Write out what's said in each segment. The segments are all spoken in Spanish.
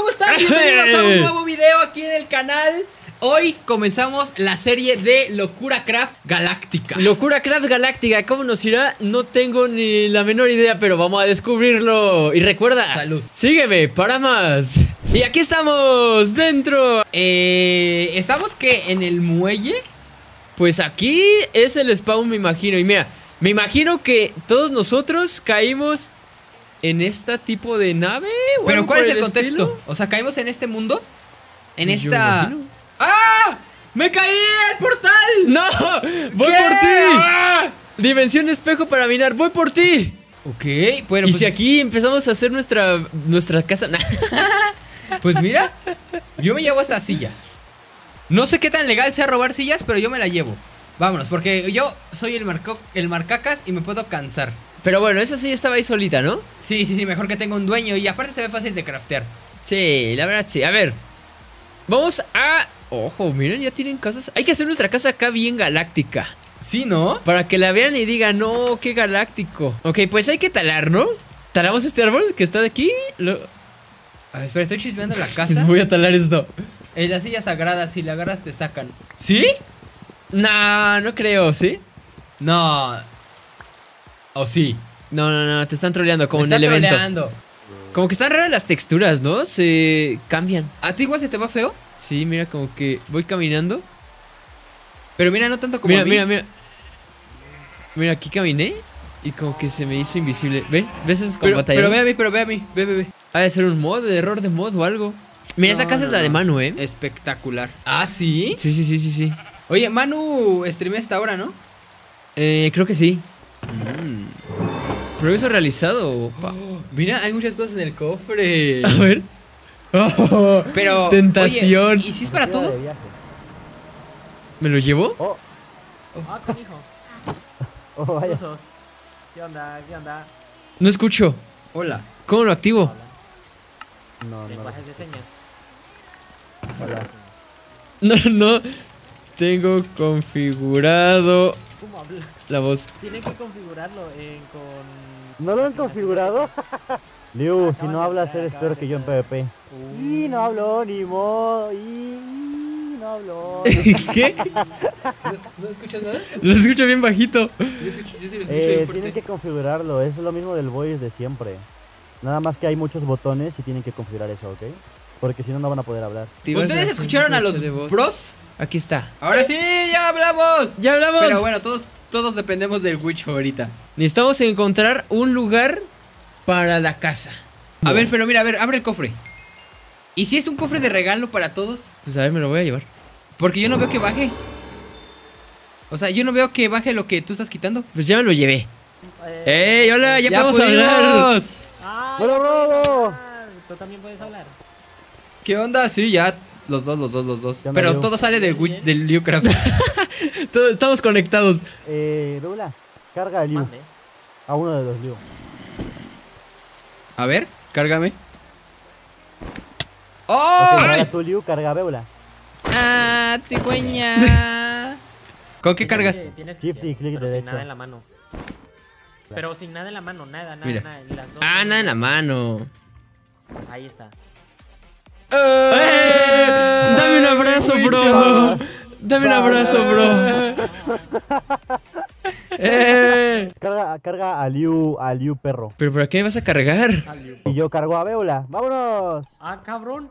¿cómo están? Bienvenidos a un nuevo video aquí en el canal. Hoy comenzamos la serie de Locura Craft Galáctica. Locura Craft Galáctica, ¿cómo nos irá? No tengo ni la menor idea, pero vamos a descubrirlo. Y recuerda, Salud. sígueme para más. Y aquí estamos, dentro. Eh, ¿Estamos que en el muelle? Pues aquí es el spawn, me imagino. Y mira, me imagino que todos nosotros caímos en este tipo de nave. o Pero ¿cuál es el contexto? estilo. O sea, caímos en este mundo. En yo esta. imagino. ¡Ah! ¡Me caí el portal! ¡No! ¡Voy ¿Qué? por ti! ¡Ah! Dimensión espejo para minar, voy por ti. Ok, bueno, y pues, si aquí empezamos a hacer nuestra, nuestra casa. pues mira, yo me llevo esta silla. No sé qué tan legal sea robar sillas, pero yo me la llevo. Vámonos, porque yo soy el, marco, el marcacas y me puedo cansar. Pero bueno, esa sí estaba ahí solita, ¿no? Sí, sí, sí, mejor que tenga un dueño y aparte se ve fácil de craftear. Sí, la verdad sí. A ver. Vamos a. Ojo, miren, ya tienen casas. Hay que hacer nuestra casa acá bien galáctica. Sí, ¿no? Para que la vean y digan, no, qué galáctico. Ok, pues hay que talar, ¿no? ¿Talamos este árbol que está de aquí? Lo... A ver, espera, estoy chismeando la casa. Voy a talar esto. En la silla sagrada, si la agarras te sacan. ¿Sí? Nah, no creo, ¿sí? No. ¿O sí? No, no, no, te están troleando como Me en el evento. troleando. Como que están raras las texturas, ¿no? Se cambian. ¿A ti igual se te va feo? Sí, mira, como que voy caminando. Pero mira, no tanto como Mira, a mí. mira, mira. Mira, aquí caminé y como que se me hizo invisible. ¿Ve? ¿Ves esas Pero, pero ve a mí, pero ve a mí. Ve, ve, ve. Ha de ser un mod, de error de mod o algo. Mira, esa casa no, es la de. Manu, ¿eh? Espectacular. ¿Ah, sí? Sí, sí, sí, sí, sí. Oye, Manu streamea esta hora, ¿no? Eh, creo que sí. Mm. Progreso realizado. opa. Mira, hay muchas cosas en el cofre. A ver. Oh, Pero. Tentación. oye, ¿Y si es para todos? ¿Me lo llevo? Oh, Ah, oh, vaya. Usos. ¿Qué onda? ¿Qué onda? No escucho. Hola. ¿Cómo lo activo? No, no. Lenguajes de señas. Hola. No, no. Tengo configurado ¿Cómo habla? la voz. Tienen que configurarlo en, con... ¿No lo han configurado? Liu, si no hablas entrar, eres peor que yo en. PvP. Uh. Y no hablo ni mo. Y, no hablo. ¿Qué? ¿No escuchas nada? Lo escucho bien bajito. Yo, escucho, yo sí lo escucho Eh, bien tienen que configurarlo, es lo mismo del voice de siempre. Nada más que hay muchos botones y tienen que configurar eso, ¿ok? Porque si no, no van a poder hablar. ¿Ustedes escucharon a los bros? Aquí está. Ahora sí, ya hablamos. Ya hablamos. Pero bueno, todos, todos dependemos del Witch ahorita. Necesitamos encontrar un lugar para la casa. A ver, pero mira, a ver, abre el cofre. ¿Y si es un cofre de regalo para todos? Pues a ver, me lo voy a llevar. Porque yo no veo que baje. O sea, yo no veo que baje lo que tú estás quitando. Pues ya me lo llevé. Eh, ¡Ey, hola! Ya, podemos pudimos. hablar. ¡Ay, ¡Bravo, bravo! ah, Tú también puedes hablar. ¿Qué onda? Sí, ya. Los dos, los dos, los dos. ¿Qué onda, Pero todo sale del, del Liucraft. Todos estamos conectados. Eh, carga a Liu. Mande. A uno de los Liu. A ver, cárgame. Ok, ¡Oh! ahora tú, Liu, carga a Beula. ¡Ah, cigüeña! ¿Con qué cargas? Tienes- tienes que- Shift y clic pero derecho. Sin nada en la mano. Pero sin nada en la mano, nada, nada, Mira. nada. las dos Ah, manos. nada en la mano. Ahí está. ¡Eh! Dame un abrazo, bro. Dame un abrazo, bro. ¡Eh! Carga, carga a Liu, a Liu perro. ¿Pero para qué me vas a cargar? Y yo cargo a Beula. ¡Vámonos! Ah, cabrón.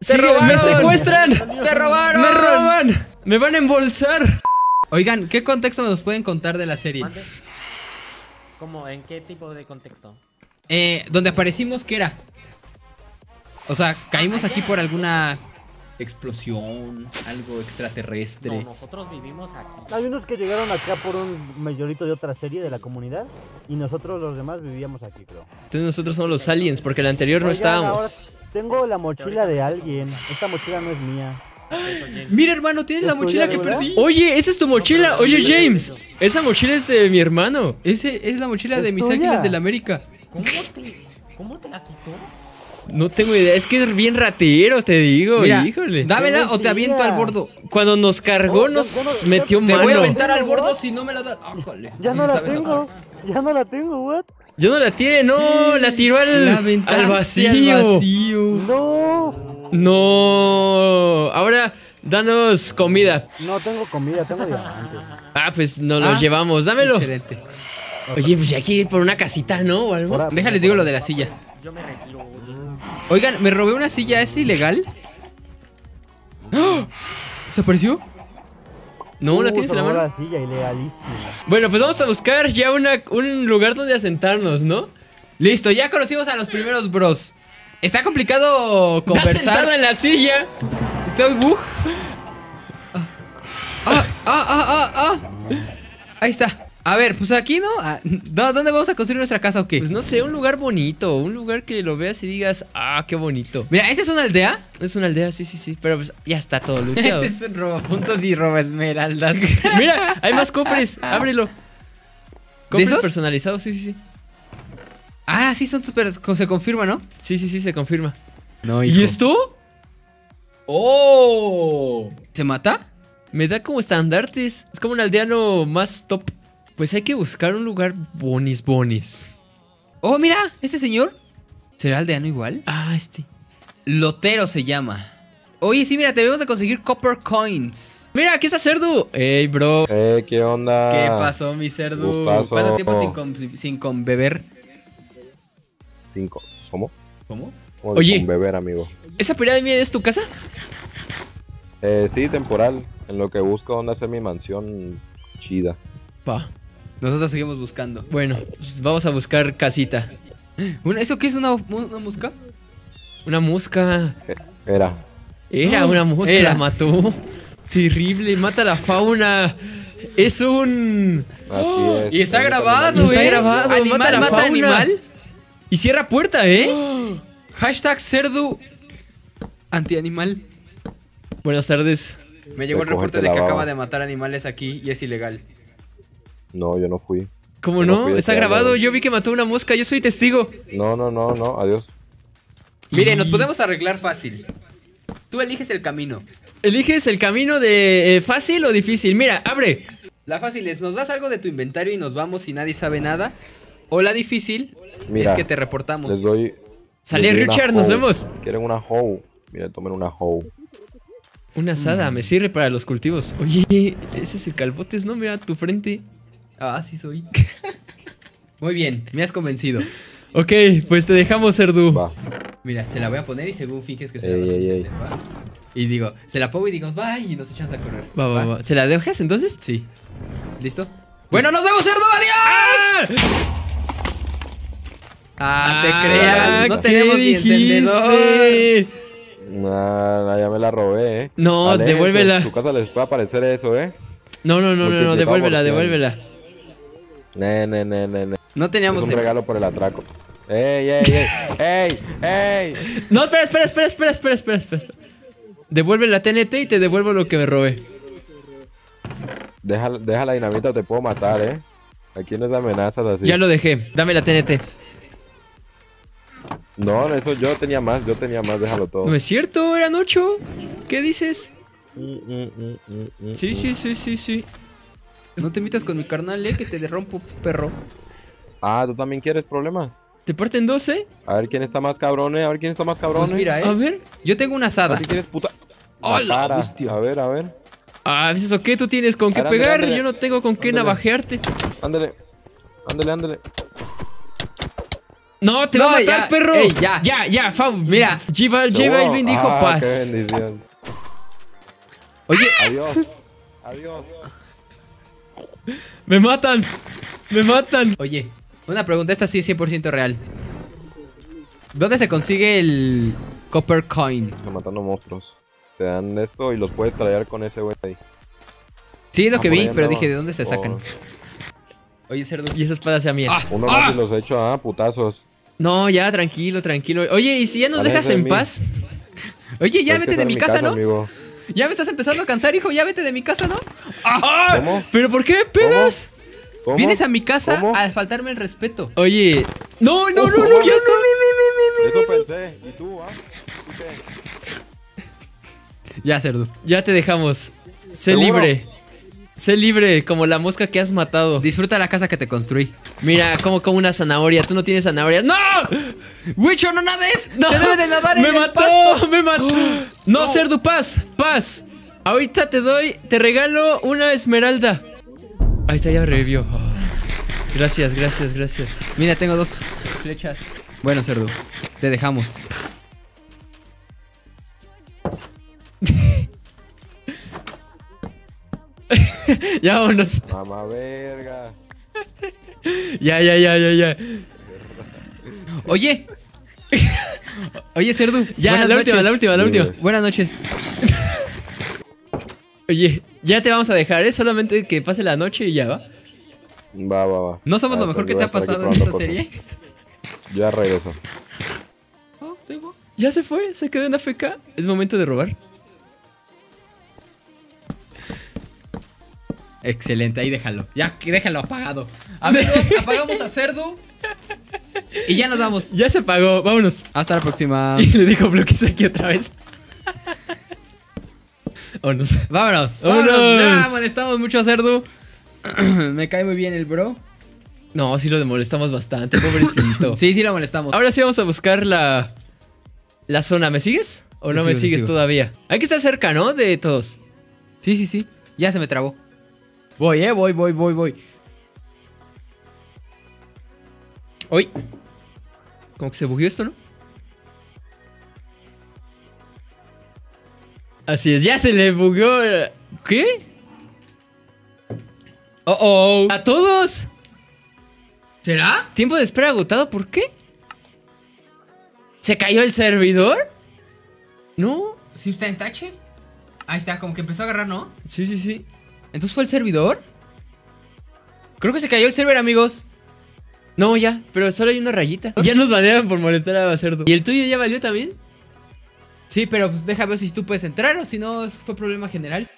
¡Sí, robaron! ¡Me secuestran! ¡Te robaron! ¡Me roban! ¡Me van a embolsar! Oigan, ¿qué contexto nos pueden contar de la serie? ¿Cómo? ¿En qué tipo de contexto? Eh, donde aparecimos, ¿qué era? O sea, caímos aquí por alguna explosión, algo extraterrestre. No, nosotros vivimos aquí. Hay unos que llegaron acá por un mayorito de otra serie de la comunidad y nosotros los demás vivíamos aquí, creo. Entonces nosotros somos los aliens, porque el anterior no estábamos. ahora tengo la mochila de alguien. Esta mochila no es mía. Mira, hermano, tienes la ¿Es mochila que de perdí. Oye, esa es tu mochila. Oye, James. Esa mochila es de mi hermano. Ese es la mochila ¿Es de mis tuya? águilas del América. ¿Cómo te, ¿Cómo te la quitó? No tengo idea. Es que es bien ratero, te digo. Mira, híjole. dámela ¡Qué o te aviento al bordo. Cuando nos cargó, Oh, ya- nos ya no- metió Te mano. voy a aventar al bordo si no me la das. Ájale. Ya no la sabes tengo. Ya no la tengo, what? Yo no la tiene, no, la tiró al, La al aventaste vacío. al vacío. No. No. Ahora, danos comida. No tengo comida, tengo diamantes. Ah, pues nos los Ah, llevamos, dámelo. Excelente. Oye, pues ya hay que ir por una casita, ¿no? O algo. Ahora- Déjales digo lo de la silla. Yo me retiro. Oigan, me robé una silla, ¿es ilegal? ¡Ah! ¿Desapareció? No, la Uh, tienes en la mano. la silla, ilegalísimo. Bueno, pues vamos a buscar ya una, un lugar donde asentarnos, ¿no? Listo, ya conocimos a los primeros bros. Está complicado Está sentada conversar. en la silla. Estoy bug. Ah, ah, ah, ah, ah. Ahí está. A ver, pues aquí, ¿no? Ah, ¿dó- ¿Dónde vamos a construir nuestra casa o qué? Pues no sé, un lugar bonito, un lugar que lo veas y digas, ah, qué bonito. Mira, ¿esta es una aldea? Es una aldea, sí, sí, sí, pero pues ya está todo luteado. Ese es un robapuntos y roba esmeraldas. Mira, hay más cofres, ábrelo. Cofres esos? personalizados, sí, sí, sí. ah, sí, son super, se confirma, ¿no? Sí, sí, sí, se confirma. No, ¿Y esto? ¡Oh! ¿Se mata? Me da como estandartes. Es como un aldeano más top. Pues hay que buscar un lugar bonis, bonis. Oh, mira, este señor. ¿Será aldeano igual? Ah, este. Lotero se llama. Oye, sí, mira, debemos de conseguir copper coins. Mira, aquí está Cerdo. Ey, bro. Eh, ¿qué onda? ¿Qué pasó, mi cerdo? Gustazo. ¿Cuánto tiempo sin, con, sin con beber? Cinco. ¿Cómo? ¿Cómo? ¿Cómo de Oye. Con beber, amigo. ¿Esa pirámide es tu casa? Eh, sí, temporal. En lo que busco dónde hacer mi mansión chida. Pa. Nosotros seguimos buscando. Bueno, pues vamos a buscar casita. ¿Una- ¿Eso qué es una, una mosca? Una mosca. Era. Era una mosca, Era. la mató. Terrible, mata la fauna. Es un. Así es. Y está grabado, Y está ¿eh? grabado, Animal mata mata, la fauna. animal. Y cierra puerta, ¿eh? Hashtag cerdo antianimal. Buenas tardes. Me llegó el reporte de que acaba de matar animales aquí y es ilegal. No, yo no fui. ¿Cómo Yo no no? fui Está grabado. Yo vi que mató una mosca. Yo soy testigo. No, no, no, no. Adiós. Mire, nos podemos arreglar fácil. Tú eliges el camino. ¿Eliges el camino de eh, fácil o difícil? Mira, abre. La fácil es, nos das algo de tu inventario y nos vamos y nadie sabe nada. O la difícil Mira, es que te reportamos. Les doy. Una Richard, nos vemos. ¿Quieren una hoe? Mira, tomen una hoe. Una asada, me sirve para los cultivos. Oye, ese es el calvotes, ¿no? Mira tu frente. Ah, sí soy. Muy bien, me has convencido. Ok, pues te dejamos, Erdu. Va. Mira, se la voy a poner y según finges que se la vas a ey, encender, ¿va? Y digo, se la pongo y digo, bye, y nos echamos a correr. Va, va, va. ¿Se la dejas entonces? Sí. ¿Listo? Bueno, nos vemos, cerdo, adiós. Ah, te creas, no ¿qué tenemos ni encendedor. dijiste? Nah, ya me la robé, eh. No, Vale, devuélvela. En tu casa les puede aparecer eso, eh. No, no, no, no, no, devuélvela, devuélvela. Ne, ne, ne, ne, ne. No Es teníamos un el- regalo por el atraco. ¡Ey, ey, ey! ¡Ey, ey! No, espera, espera, espera, espera, espera, espera, espera. Devuelve la TNT y te devuelvo lo que me robé. Deja, deja la dinamita, te puedo matar, eh. Aquí no es amenazas así. Ya lo dejé. Dame la TNT. No, eso yo tenía más, yo tenía más, déjalo todo. No es cierto, eran ocho. ¿Qué dices? Mm, mm, mm, Sí, sí, sí, sí, sí. No te metas con mi carnal, eh, que te rompo, perro. Ah, ¿tú también quieres problemas? ¿Te parten dos, eh? A ver quién está más cabrón, eh. A ver quién está más cabrón, Pues mira, eh. A ver. Yo tengo una asada. si quieres puta. ¡Hola, hostia! A ver, a ver. Ah, ¿eso qué? ¿Tú tienes con qué Ándale, pegar? ándale. Yo no tengo con qué Ándale. navajearte. Ándale. Ándale, ándale. No, te No, va a matar, ya, perro. ey, ya. ya, ya, Fau. Mira. Bal- No, Balvin dijo ah, paz. Qué bendición. Oye, Adiós. Adiós. Me matan. Me matan. oye, una pregunta, esta sí es 100% real. ¿Dónde se consigue el copper coin? Están matando monstruos. Te dan esto y los puedes traer con ese güey ahí. Sí, es lo Ah, que vi, pero andaba. dije, ¿de dónde se sacan? Oh. Oye, cerdo. Y esa espada sea mía. Uno más y los he hecho, ah, putazos. No, ya, tranquilo, tranquilo. Oye, ¿y si ya nos dejas en paz? Oye, ya vete de mi casa, ¿no? amigo. Ya me estás empezando a cansar, hijo. Ya vete de mi casa, ¿no? ¿Cómo? ¿Pero por qué me pegas? ¿Cómo? Vienes a mi casa ¿Cómo? a faltarme el respeto. Oye. No, no, no, no, ya no. Eso pensé. ¿Y tú, ah? ¿Tú qué? Ya, cerdo. Ya te dejamos. Sé ¿Seguro? libre. Sé libre, como la mosca que has matado. Disfruta la casa que te construí. Mira, como como una zanahoria. Tú no tienes zanahorias. ¡No! ¡Wicho, no nades! ¡No! ¡Se debe de nadar ¡Me en el mató! pasto! ¡Me mató! No, No. cerdo, paz, paz. Ahorita te doy, te regalo una esmeralda. Ahí está, ya revivió. Oh. Gracias, gracias, gracias. Mira, tengo dos flechas. Bueno, cerdo, te dejamos. Ya vámonos. Mamá verga. Ya, ya, ya, ya, ya. Oye. Oye, cerdo. Ya, buenas la última, la última, la última. Buenas noches. Oye, ya te vamos a dejar, ¿eh? Solamente que pase la noche y ya va. Va, va, va. ¿No somos Ah, lo mejor que te ha pasado en esta serie? Ya regreso. Oh. Ya se fue, se quedó en AFK. Es momento de robar. Excelente, ahí déjalo. Ya, déjalo apagado. Amigos, apagamos a cerdo. Y ya nos vamos. Ya se apagó, vámonos. Hasta la próxima. Y le dijo bloques aquí otra vez. Vámonos. Vámonos. Vámonos. Molestamos mucho a cerdo. Me cae muy bien el bro. No, sí lo molestamos bastante, pobrecito. Sí, sí lo molestamos. Ahora sí vamos a buscar la. La zona. ¿Me sigues? ¿O no me sigues sigo. todavía? Hay que estar cerca, ¿no? De todos. Sí, sí, sí. Ya se me trabó. Voy, eh, voy, voy, voy, voy. Hoy. Como que se bugueó esto, ¿no? Así es, ya se le bugueó. eh, ¿Qué? Oh, oh. ¡A todos! ¿Será? Tiempo de espera agotado, ¿por qué? ¿Se cayó el servidor? No. ¿Sí está en tache? Ahí está, como que empezó a agarrar, ¿no? Sí, sí, sí. ¿Entonces fue el servidor? Creo que se cayó el server, amigos. No, ya, pero solo hay una rayita. Ya nos banearon por molestar a Cerdo. ¿Y el tuyo ya valió también? Sí, pero pues deja ver si tú puedes entrar o si no fue problema general.